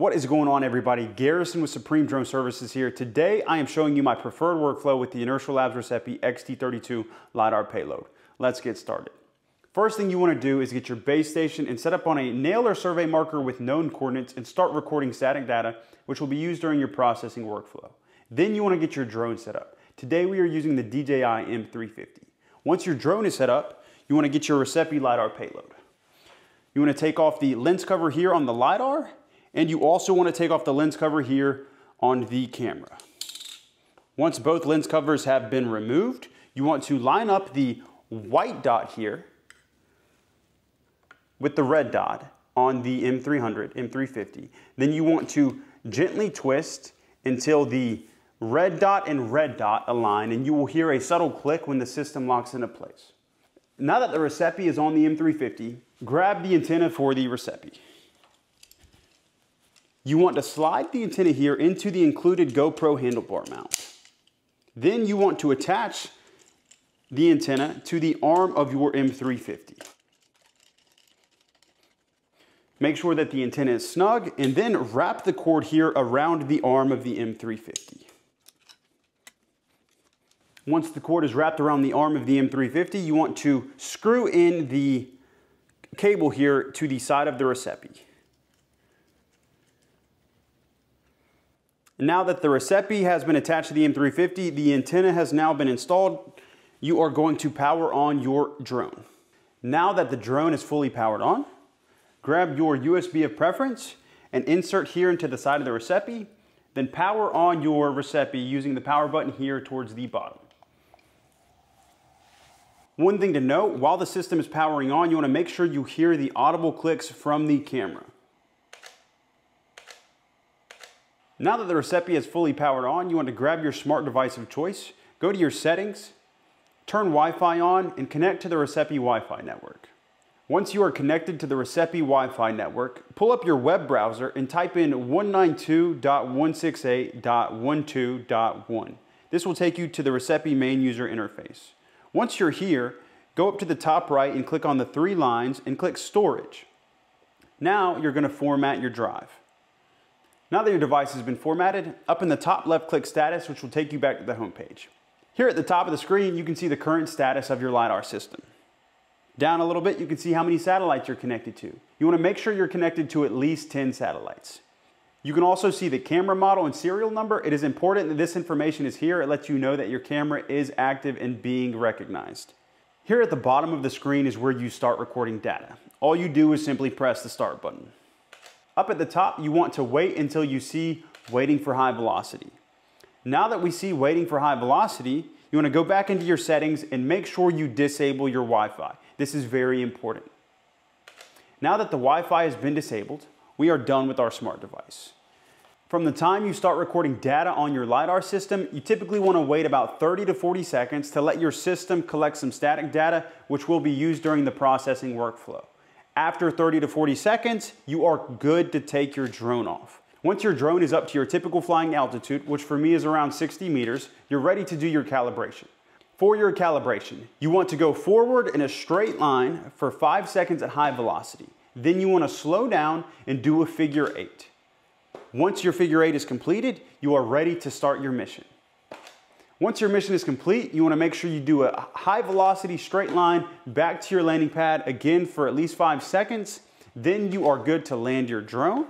What is going on everybody? Garrison with Supreme Drone Services here. Today I am showing you my preferred workflow with the Inertial Labs RESEPI XT32 LiDAR payload. Let's get started. First thing you want to do is get your base station and set up on a nail or survey marker with known coordinates and start recording static data which will be used during your processing workflow. Then you want to get your drone set up. Today we are using the DJI M350. Once your drone is set up, you want to get your RESEPI LiDAR payload. You want to take off the lens cover here on the LiDAR and you also want to take off the lens cover here on the camera. Once both lens covers have been removed, you want to line up the white dot here with the red dot on the M300, M350. Then you want to gently twist until the red dot and red dot align and you will hear a subtle click when the system locks into place. Now that the RESEPI is on the M350, grab the antenna for the RESEPI. You want to slide the antenna here into the included GoPro handlebar mount. Then you want to attach the antenna to the arm of your M350. Make sure that the antenna is snug and then wrap the cord here around the arm of the M350. Once the cord is wrapped around the arm of the M350, you want to screw in the cable here to the side of the Now that the RESEPI has been attached to the M350, the antenna has now been installed, you are going to power on your drone. Now that the drone is fully powered on, grab your USB of preference and insert here into the side of the RESEPI, then power on your RESEPI using the power button here towards the bottom. One thing to note, while the system is powering on, you wanna make sure you hear the audible clicks from the camera. Now that the RESEPI is fully powered on, you want to grab your smart device of choice, go to your settings, turn Wi-Fi on, and connect to the RESEPI Wi-Fi network. Once you are connected to the RESEPI Wi-Fi network, pull up your web browser and type in 192.168.12.1. This will take you to the RESEPI main user interface. Once you're here, go up to the top right and click on the three lines and click Storage. Now you're going to format your drive. Now that your device has been formatted, up in the top left click status, which will take you back to the home page. Here at the top of the screen, you can see the current status of your LiDAR system. Down a little bit, you can see how many satellites you're connected to. You wanna make sure you're connected to at least 10 satellites. You can also see the camera model and serial number. It is important that this information is here. It lets you know that your camera is active and being recognized. Here at the bottom of the screen is where you start recording data. All you do is simply press the start button. Up at the top, you want to wait until you see waiting for high velocity. Now that we see waiting for high velocity, you want to go back into your settings and make sure you disable your Wi-Fi. This is very important. Now that the Wi-Fi has been disabled, we are done with our smart device. From the time you start recording data on your LiDAR system, you typically want to wait about 30 to 40 seconds to let your system collect some static data, which will be used during the processing workflow. After 30 to 40 seconds, you are good to take your drone off. Once your drone is up to your typical flying altitude, which for me is around 60 meters, you're ready to do your calibration. For your calibration, you want to go forward in a straight line for five seconds at high velocity. Then you want to slow down and do a figure eight. Once your figure eight is completed, you are ready to start your mission. Once your mission is complete, you wanna make sure you do a high velocity straight line back to your landing pad again for at least five seconds. Then you are good to land your drone.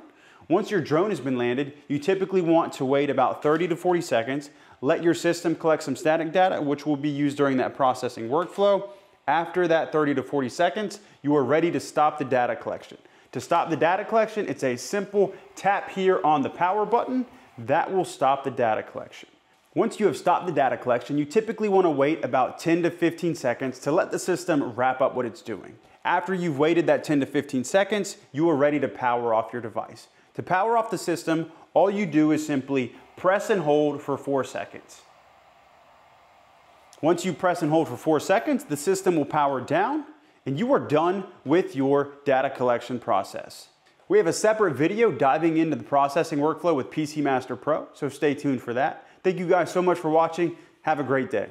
Once your drone has been landed, you typically want to wait about 30 to 40 seconds, let your system collect some static data, which will be used during that processing workflow. After that 30 to 40 seconds, you are ready to stop the data collection. To stop the data collection, it's a simple tap here on the power button. That will stop the data collection. Once you have stopped the data collection, you typically want to wait about 10 to 15 seconds to let the system wrap up what it's doing. After you've waited that 10 to 15 seconds, you are ready to power off your device. To power off the system, all you do is simply press and hold for four seconds. Once you press and hold for four seconds, the system will power down and you are done with your data collection process. We have a separate video diving into the processing workflow with PC Master Pro, so stay tuned for that. Thank you guys so much for watching. Have a great day.